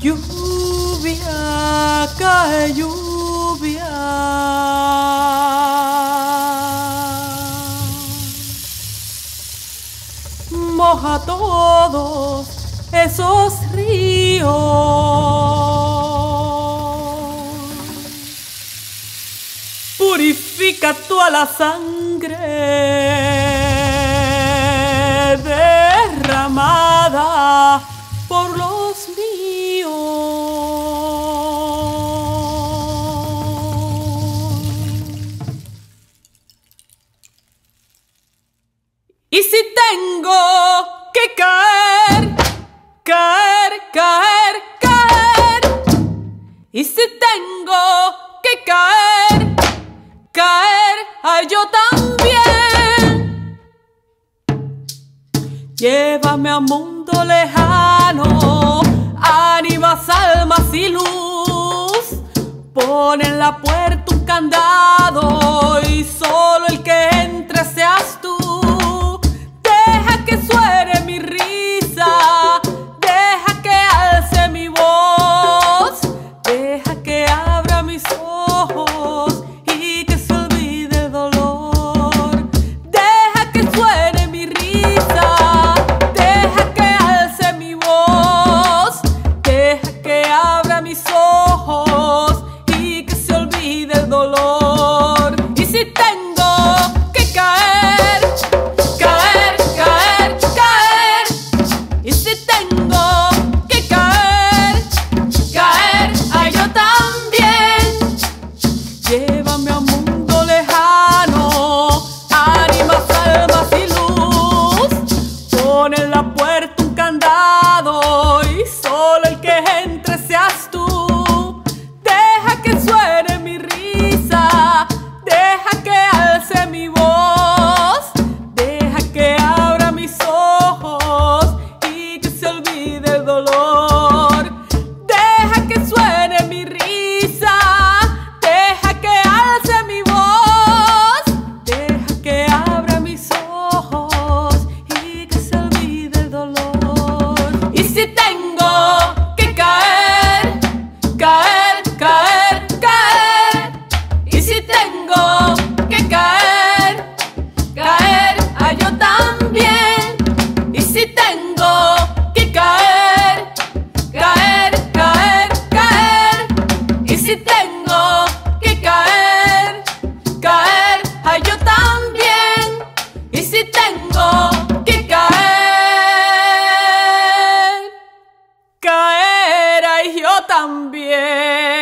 lluvia cae lluvia. Moja todos esos ríos. Purifica toda la sangre derramada por los míos Y si tengo que caer, caer, caer, caer. Y si tengo que caer, caer, ay yo también. Llévame a mundo lejano, ánimas, almas y luz. Pon en la puerta un candado y it that también.